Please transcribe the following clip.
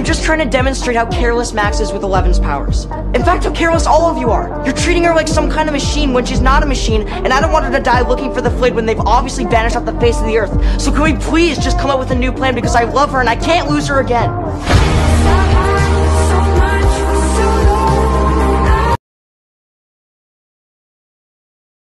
I'm just trying to demonstrate how careless Max is with Eleven's powers. In fact, how careless all of you are. You're treating her like some kind of machine when she's not a machine, and I don't want her to die looking for the Flayed when they've obviously vanished off the face of the earth. So can we please just come up with a new plan because I love her and I can't lose her again?